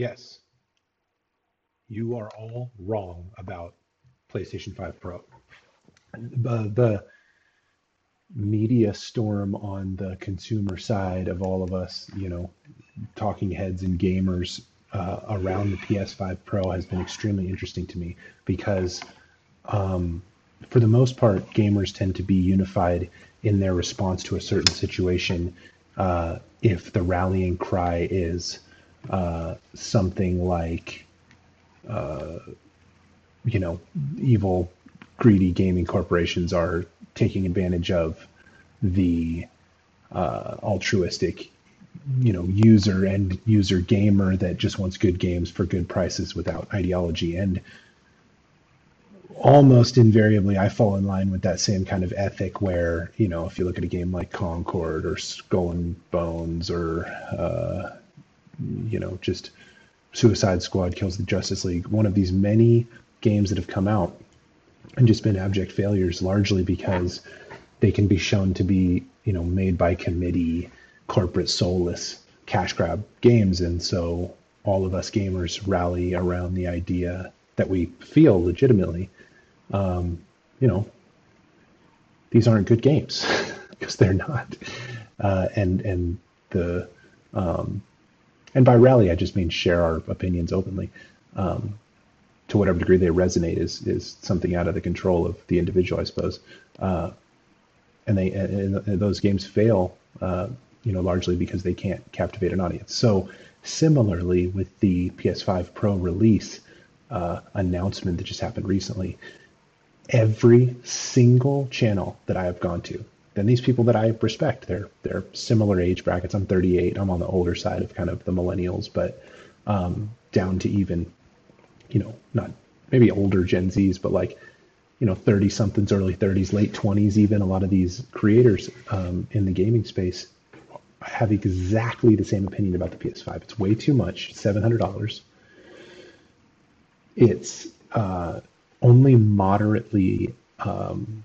Yes, you are all wrong about PlayStation 5 Pro. The, the media storm on the consumer side of all of us, you know, talking heads and gamers uh, around the PS5 Pro has been extremely interesting to me because, um, for the most part, gamers tend to be unified in their response to a certain situation. Uh, if the rallying cry is uh, something like, uh, you know, evil, greedy gaming corporations are taking advantage of the uh, altruistic, you know, user and user gamer that just wants good games for good prices without ideology. And almost invariably, I fall in line with that same kind of ethic where, you know, if you look at a game like Concord or Skull and Bones or, uh, you know, just Suicide Squad kills the Justice League, one of these many games that have come out and just been abject failures largely because they can be shown to be, you know, made by committee, corporate soulless cash grab games. And so all of us gamers rally around the idea that we feel legitimately, um, you know, these aren't good games because they're not. Uh, and and the um, and by rally I just mean share our opinions openly. Um, to whatever degree they resonate is is something out of the control of the individual, I suppose. Uh, and they and, and those games fail, uh, you know, largely because they can't captivate an audience. So similarly, with the PS5 Pro release uh, announcement that just happened recently, every single channel that I have gone to, then these people that I respect, they're they're similar age brackets. I'm 38. I'm on the older side of kind of the millennials, but um, down to even you know, not maybe older Gen Zs, but like, you know, 30 somethings, early 30s, late 20s, even a lot of these creators um, in the gaming space have exactly the same opinion about the PS5. It's way too much, $700. It's uh, only moderately, um,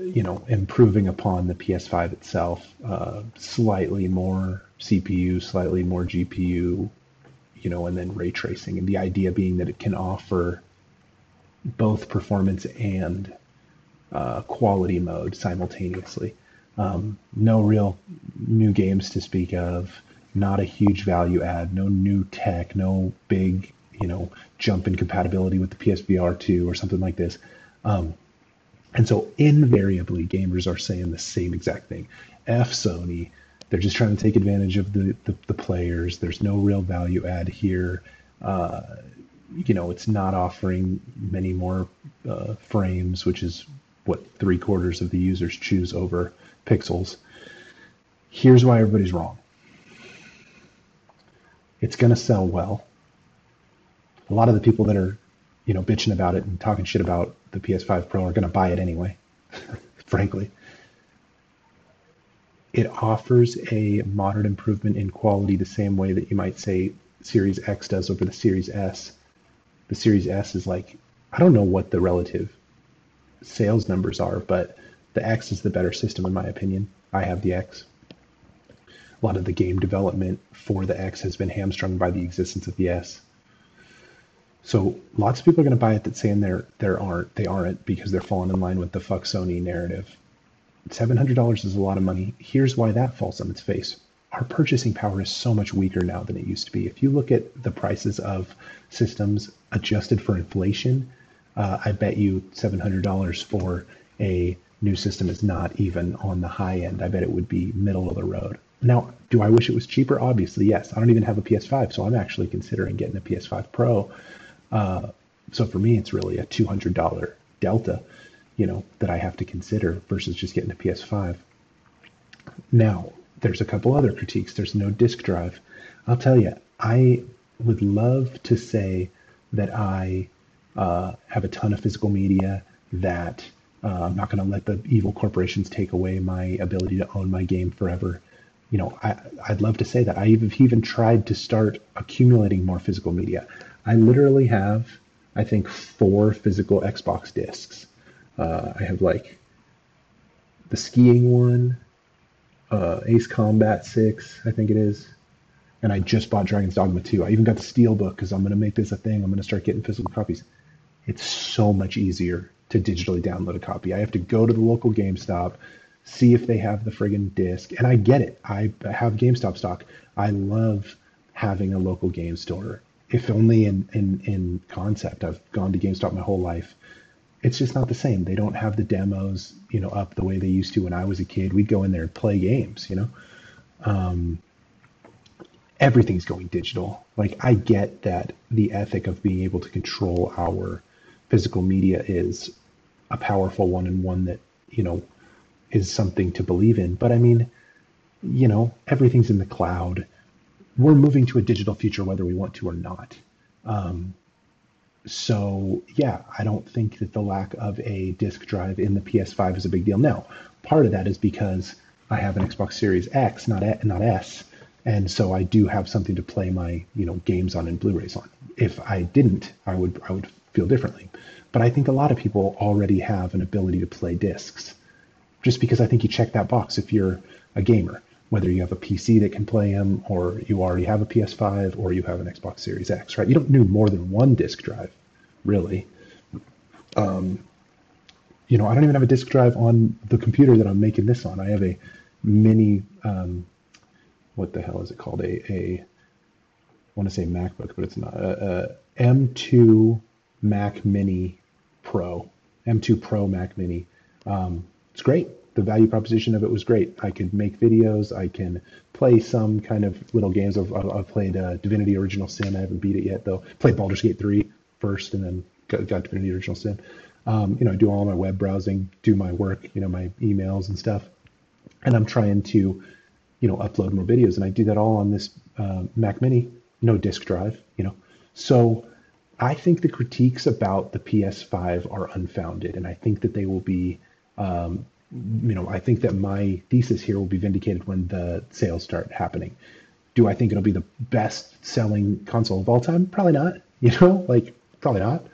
you know, improving upon the PS5 itself. Uh, slightly more CPU, slightly more GPU, you know, and then ray tracing. And the idea being that it can offer both performance and uh, quality mode simultaneously. Um, no real new games to speak of, not a huge value add, no new tech, no big, you know, jump in compatibility with the PSVR 2 or something like this. Um, and so invariably, gamers are saying the same exact thing. F Sony, they're just trying to take advantage of the, the, the players. There's no real value add here. Uh, you know, it's not offering many more uh, frames, which is what three quarters of the users choose over pixels. Here's why everybody's wrong. It's going to sell well. A lot of the people that are, you know, bitching about it and talking shit about the PS5 Pro are going to buy it anyway, frankly. It offers a moderate improvement in quality the same way that you might say Series X does over the Series S. The Series S is like, I don't know what the relative sales numbers are, but the X is the better system in my opinion. I have the X. A lot of the game development for the X has been hamstrung by the existence of the S. So lots of people are going to buy it that saying they're there aren't they aren't because they're falling in line with the fuck Sony narrative. $700 is a lot of money. Here's why that falls on its face. Our purchasing power is so much weaker now than it used to be. If you look at the prices of systems adjusted for inflation, uh, I bet you $700 for a new system is not even on the high end. I bet it would be middle of the road. Now, do I wish it was cheaper? Obviously, yes. I don't even have a PS5, so I'm actually considering getting a PS5 Pro. Uh, so for me, it's really a $200 delta you know, that I have to consider versus just getting a PS5. Now, there's a couple other critiques. There's no disk drive. I'll tell you, I would love to say that I uh, have a ton of physical media that uh, I'm not going to let the evil corporations take away my ability to own my game forever. You know, I, I'd love to say that. I have even tried to start accumulating more physical media. I literally have, I think, four physical Xbox discs. Uh, I have like the skiing one, uh, Ace Combat 6, I think it is. and I just bought Dragon's Dogma 2. I even got the Steelbook because I'm going to make this a thing. I'm going to start getting physical copies. It's so much easier to digitally download a copy. I have to go to the local GameStop, see if they have the friggin' disc, and I get it. I have GameStop stock. I love having a local game store. If only in, in, in concept. I've gone to GameStop my whole life. It's just not the same. They don't have the demos, you know, up the way they used to when I was a kid. We'd go in there and play games, you know. Um, everything's going digital. Like I get that the ethic of being able to control our physical media is a powerful one and one that, you know, is something to believe in. But I mean, you know, everything's in the cloud. We're moving to a digital future whether we want to or not. Um, so yeah, I don't think that the lack of a disk drive in the PS5 is a big deal. Now, part of that is because I have an Xbox Series X, not not S, and so I do have something to play my you know games on and Blu-rays on. If I didn't, I would I would feel differently. But I think a lot of people already have an ability to play discs, just because I think you check that box if you're a gamer, whether you have a PC that can play them, or you already have a PS5, or you have an Xbox Series X, right? You don't need more than one disc drive, really. Um, you know, I don't even have a disk drive on the computer that I'm making this on. I have a mini um, what the hell is it called? A, a I want to say MacBook, but it's not. A, a M2 Mac Mini Pro, M2 Pro Mac Mini. Um, it's great. The value proposition of it was great. I could make videos. I can play some kind of little games. I've, I've played uh, Divinity Original Sin. I haven't beat it yet though. Played Baldur's Gate 3 first, and then got, got Divinity Original Sin. Um, you know, I do all my web browsing, do my work, you know, my emails and stuff, and I'm trying to you know, upload more videos. And I do that all on this uh, Mac Mini, no disk drive, you know. So I think the critiques about the PS5 are unfounded, and I think that they will be, um, you know, I think that my thesis here will be vindicated when the sales start happening. Do I think it'll be the best selling console of all time? Probably not. You know, like probably not.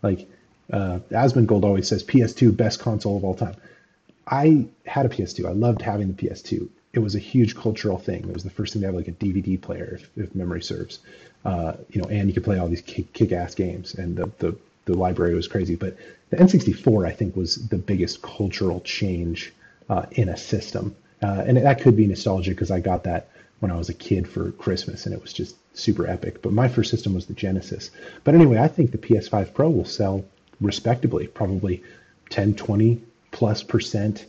Like uh, Asmongold always says, PS2 best console of all time. I had a PS2. I loved having the PS2 it was a huge cultural thing. It was the first thing to have like a DVD player, if, if memory serves. Uh, you know, and you could play all these kick, ass games, and the, the the library was crazy. But the N64, I think, was the biggest cultural change uh, in a system, uh, and that could be nostalgia because I got that when I was a kid for Christmas, and it was just super epic. But my first system was the Genesis. But anyway, I think the PS5 Pro will sell respectably, probably 10, 20 plus percent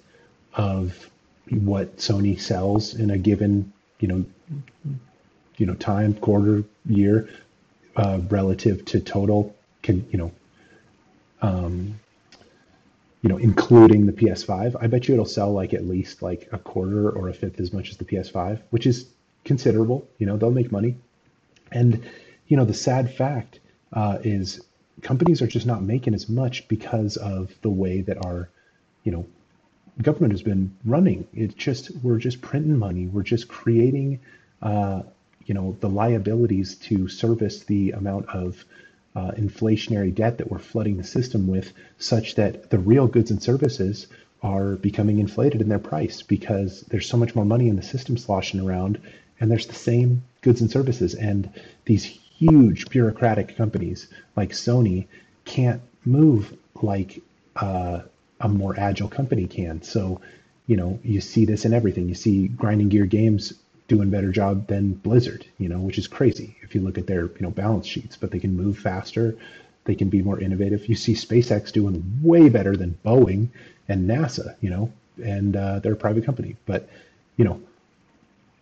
of what Sony sells in a given, you know, you know, time, quarter, year, uh, relative to total, can you know, um, you know, including the PS5. I bet you it'll sell like at least like a quarter or a fifth as much as the PS5, which is considerable. You know, they'll make money, and you know, the sad fact uh, is companies are just not making as much because of the way that our, you know, government has been running. It's just we're just printing money. We're just creating, uh, you know, the liabilities to service the amount of uh, inflationary debt that we're flooding the system with, such that the real goods and services are becoming inflated in their price because there's so much more money in the system sloshing around, and there's the same goods and services, and these huge bureaucratic companies like Sony can't move like uh, a more agile company can. So, you know, you see this in everything. You see Grinding Gear Games doing better job than Blizzard, you know, which is crazy if you look at their, you know, balance sheets, but they can move faster, they can be more innovative. You see SpaceX doing way better than Boeing and NASA, you know, and uh, they're a private company. But, you know,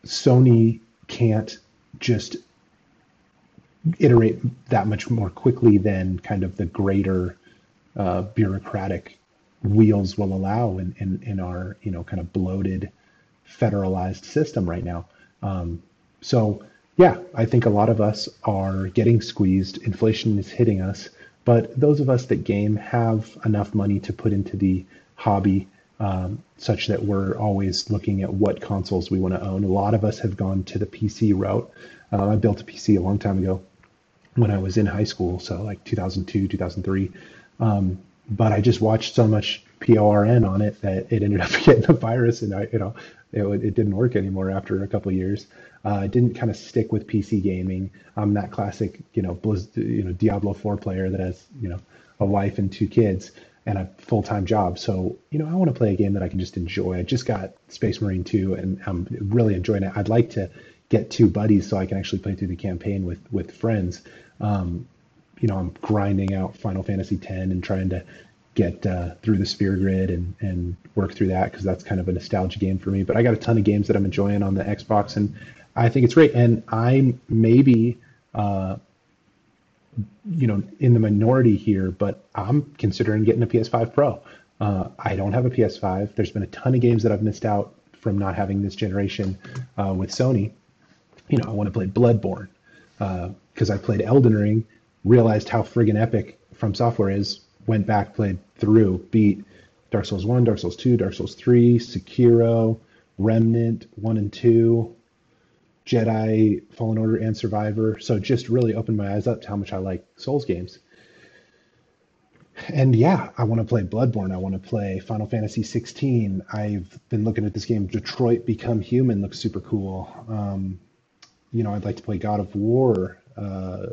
Sony can't just iterate that much more quickly than kind of the greater uh, bureaucratic wheels will allow in, in, in our you know kind of bloated federalized system right now. Um, so yeah, I think a lot of us are getting squeezed. Inflation is hitting us, but those of us that game have enough money to put into the hobby um, such that we're always looking at what consoles we want to own. A lot of us have gone to the PC route. Uh, I built a PC a long time ago when I was in high school, so like 2002, 2003. Um, but I just watched so much PORN on it that it ended up getting a virus, and I, you know, it, it didn't work anymore after a couple years. Uh, I didn't kind of stick with PC gaming. I'm that classic, you know, Blizz, you know, Diablo 4 player that has, you know, a wife and two kids and a full time job. So, you know, I want to play a game that I can just enjoy. I just got Space Marine 2 and I'm really enjoying it. I'd like to get two buddies so I can actually play through the campaign with with friends. Um, you know, I'm grinding out Final Fantasy X and trying to get uh, through the Sphere Grid and and work through that because that's kind of a nostalgia game for me. But I got a ton of games that I'm enjoying on the Xbox, and I think it's great. And I'm maybe, uh, you know, in the minority here, but I'm considering getting a PS5 Pro. Uh, I don't have a PS5. There's been a ton of games that I've missed out from not having this generation uh, with Sony. You know, I want to play Bloodborne because uh, I played Elden Ring, realized how friggin' epic From Software is, went back, played through, beat Dark Souls 1, Dark Souls 2, Dark Souls 3, Sekiro, Remnant 1 and 2, Jedi, Fallen Order, and Survivor. So just really opened my eyes up to how much I like Souls games. And yeah, I want to play Bloodborne. I want to play Final Fantasy 16. I've been looking at this game, Detroit Become Human, looks super cool. Um, you know, I'd like to play God of War. Uh,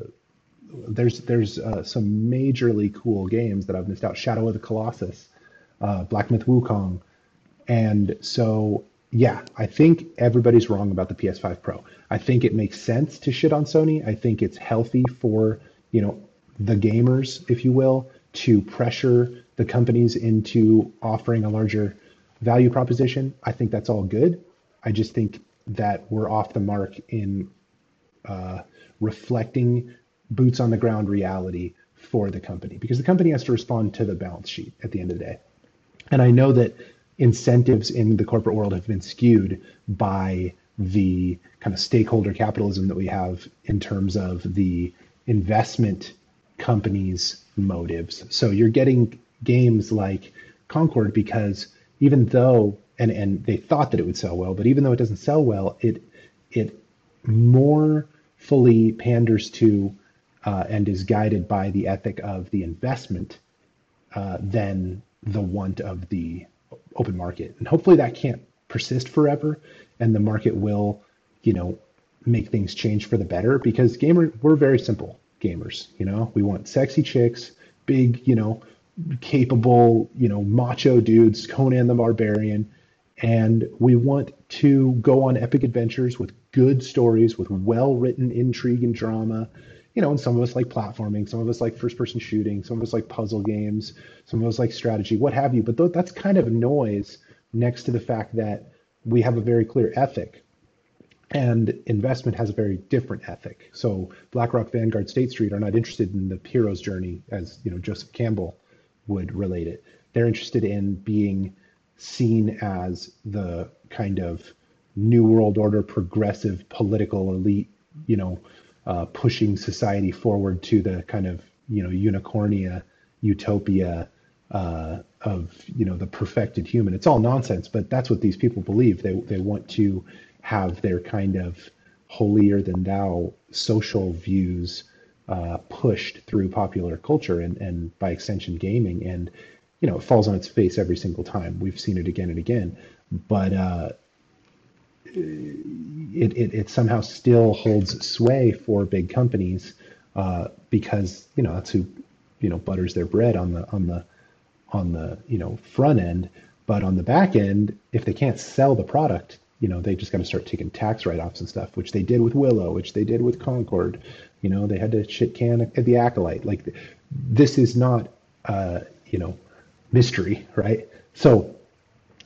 there's there's uh, some majorly cool games that I've missed out. Shadow of the Colossus, uh, Black Myth Wukong, and so yeah, I think everybody's wrong about the PS5 Pro. I think it makes sense to shit on Sony. I think it's healthy for you know the gamers, if you will, to pressure the companies into offering a larger value proposition. I think that's all good. I just think that we're off the mark in uh, reflecting boots on the ground reality for the company because the company has to respond to the balance sheet at the end of the day. And I know that incentives in the corporate world have been skewed by the kind of stakeholder capitalism that we have in terms of the investment companies' motives. So you're getting games like Concord because even though and and they thought that it would sell well, but even though it doesn't sell well, it it more fully panders to uh, and is guided by the ethic of the investment uh, than the want of the open market. And hopefully that can't persist forever, and the market will, you know, make things change for the better. Because gamer, we're very simple gamers. You know, we want sexy chicks, big, you know, capable, you know, macho dudes, Conan the Barbarian, and we want to go on epic adventures with good stories, with well written intrigue and drama you know, and some of us like platforming, some of us like first person shooting, some of us like puzzle games, some of us like strategy, what have you. But th- that's kind of noise next to the fact that we have a very clear ethic. And investment has a very different ethic. So BlackRock, Vanguard, State Street are not interested in the hero's journey as you know Joseph Campbell would relate it. They're interested in being seen as the kind of new world order progressive political elite, you know, uh, pushing society forward to the kind of you know unicornia utopia uh, of you know the perfected human. It's all nonsense, but that's what these people believe. They they want to have their kind of holier than thou social views uh, pushed through popular culture and and by extension gaming, and you know it falls on its face every single time. We've seen it again and again, but uh, it, it, it somehow still holds sway for big companies uh, because you know that's who you know butters their bread on the on the on the you know front end. But on the back end if they can't sell the product you know they just got to start taking tax write-offs and stuff which they did with willow which they did with concord. You know they had to shit can the acolyte. Like this is not uh you know mystery right? So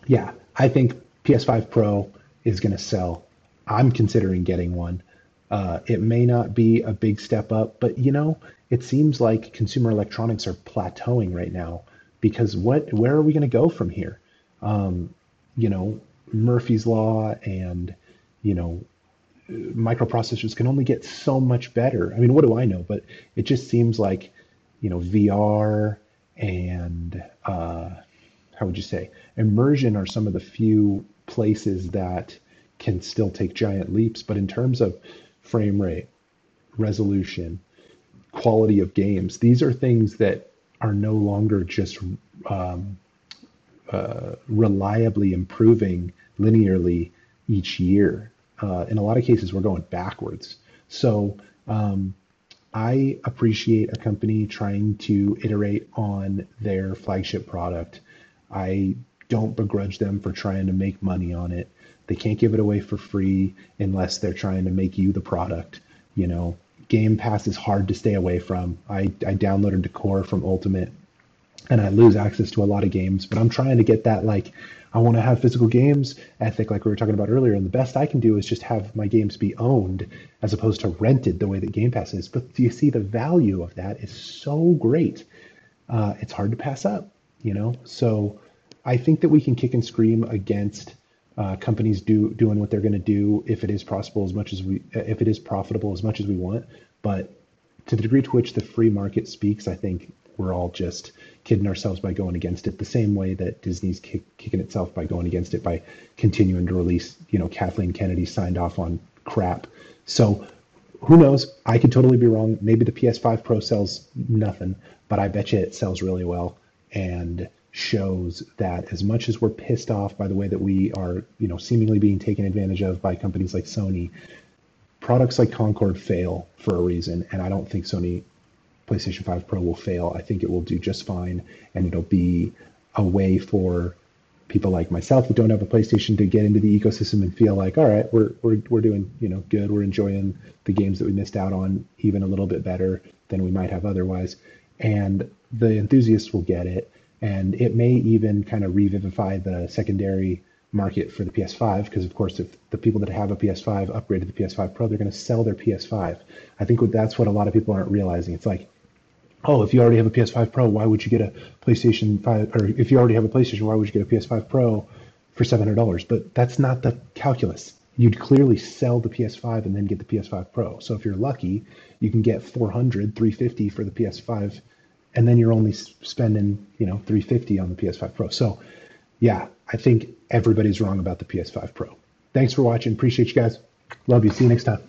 yeah i think ps5 pro is going to sell. I'm considering getting one. Uh, it may not be a big step up, but you know, it seems like consumer electronics are plateauing right now because what where are we going to go from here? Um, you know, Murphy's law and you know microprocessors can only get so much better. I mean, what do I know? But it just seems like you know VR and uh, how would you say immersion are some of the few places that can still take giant leaps. But in terms of frame rate, resolution, quality of games, these are things that are no longer just um, uh, reliably improving linearly each year. uh, in a lot of cases, we're going backwards. So um, I appreciate a company trying to iterate on their flagship product. I don't begrudge them for trying to make money on it. They can't give it away for free unless they're trying to make you the product. You know, Game Pass is hard to stay away from. I, I downloaded Decor from Ultimate and I lose access to a lot of games, but I'm trying to get that like I want to have physical games ethic like we were talking about earlier. And the best I can do is just have my games be owned as opposed to rented the way that Game Pass is. But do you see the value of that is so great? Uh, it's hard to pass up, you know? So I think that we can kick and scream against uh, companies do doing what they're going to do if it is possible as much as we if it is profitable as much as we want. But to the degree to which the free market speaks, I think we're all just kidding ourselves by going against it the same way that Disney's kick, kicking itself by going against it by continuing to release, you know, Kathleen Kennedy signed off on crap. So who knows? I could totally be wrong. Maybe the PS5 Pro sells nothing, but I bet you it sells really well and shows that as much as we're pissed off by the way that we are, you know, seemingly being taken advantage of by companies like Sony, products like Concord fail for a reason, and I don't think Sony PlayStation 5 Pro will fail. I think it will do just fine, and it'll be a way for people like myself who don't have a PlayStation to get into the ecosystem and feel like, all right, we're we're we're doing you know good. We're enjoying the games that we missed out on even a little bit better than we might have otherwise, and the enthusiasts will get it, and it may even kind of revivify the secondary market for the PS5 because of course if the people that have a PS5 upgrade to the PS5 Pro they're going to sell their PS5. I think that's what a lot of people aren't realizing. It's like oh, if you already have a PS5 Pro, why would you get a PlayStation 5? Or if you already have a PlayStation, why would you get a PS5 Pro for $700? But that's not the calculus. You'd clearly sell the PS5 and then get the PS5 Pro. So if you're lucky, you can get 400, 350 for the PS5, and then you're only spending, you know, 350 on the PS5 Pro. So yeah, I think everybody's wrong about the PS5 Pro. Thanks for watching. Appreciate you guys. Love you. See you next time.